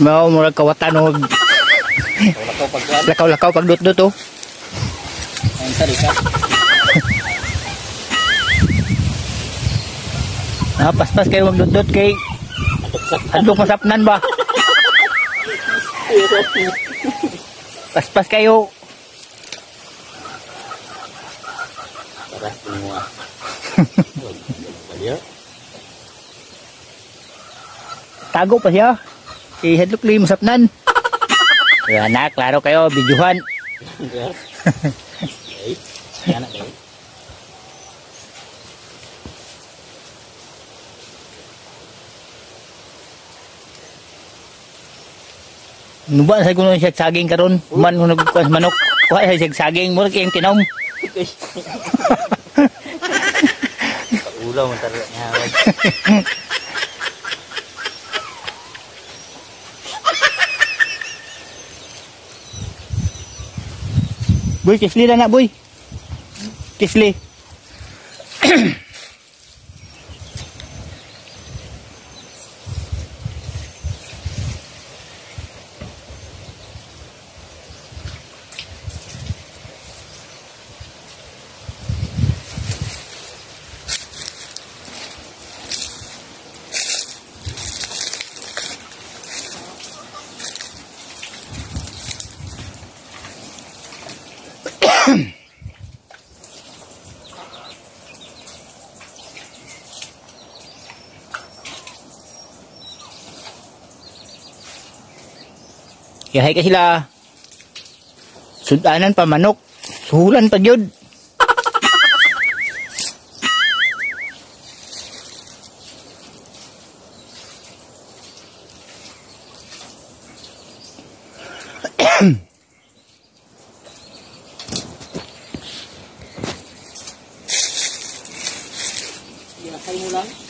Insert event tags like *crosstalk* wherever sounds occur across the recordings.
Mao murag kawatan og lakaw-lakaw pag dut-dut oh. Ang sari ka. Ah, paspas kayo magdut-dut kay Andok masapnan ba? Paspas kayo. Tumuha. *laughs* Baliyo. Tago pa siya. Si Headlock Lee masapnan. *laughs* Kaya na, klaro kayo, bidyuhan. Yan na kayo. Nuba sa kuno siya saging karon. Man kuno kuas manok. Kuha sa siya saging murag iyang tinom. Ulaw mo tara niya. *laughs* Boy, kisli dah nak, Boy. Kisli. Yahay ka sila. Sudanan pa manok. Suhulan pa gyud. Yakay mo lang.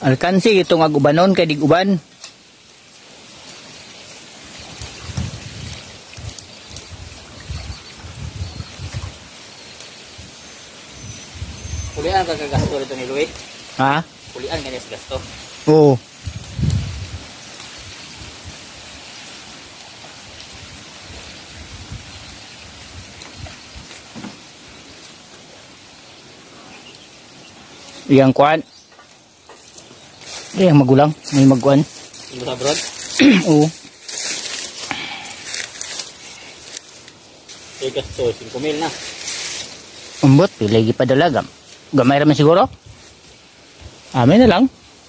Alkansi itong agubanon kay diguban. Pulian ka kagasto rito ni Louie. Ha? Pulian ka niya sa gasto. Oo. Yang kuan. Eh, yang magulang. May magkuan. Ilo sa abroad. *clears throat* Oo. Kaya gasto, 5 mil na. Umbot, lagi pa dalaga. Gamay raman siguro. Amin na lang.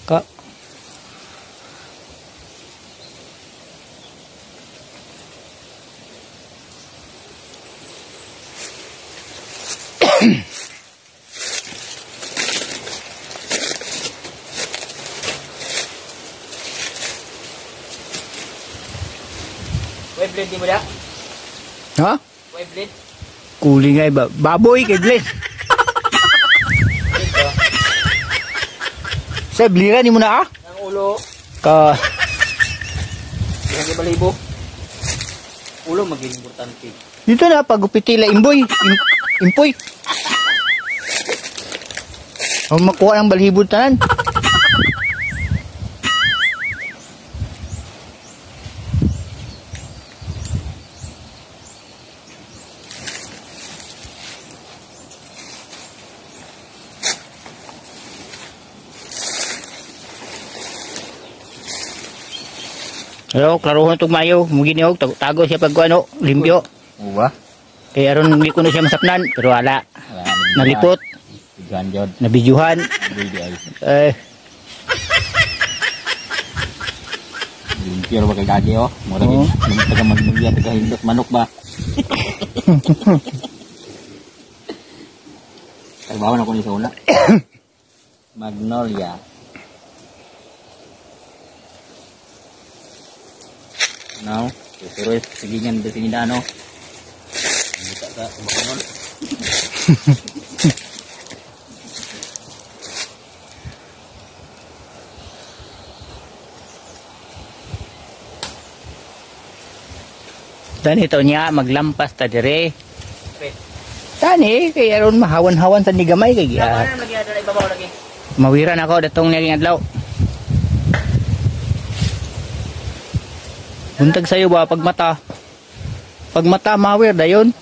Ka. Blade di mo da? Ha? Why blade? Kuli nga ba? Baboy kay. Blade? Sa bliran ni mo na ah. Ang ulo. Ka. Yang di balibo. Ulo maging importante. Dito na pagupitila imboy. Im, impoy. Ang makuha ng balhibod tanan. Hello, klaruhon itong mayo. Mugini og tago, tago siya pag ano, limpyo. Uwa? Kaya ron hindi ko na siya masapnan, pero wala. Nalipot, ay. Eh, Limpyo ba kay gagi oh. Mura gid. Nung taga magmulya taga hindot manok ba. Trabaho na ko ni sa una. *coughs* Magnolia. now terus segini dito segini Dano buka ka kumakamon Tani maglampas ta dire. Tani kay aron mahawan-hawan sa gamai kay giya. Mawiran ako datong niya adlaw. Buntag sa'yo ba pag mata? Pag mata mawir dayon.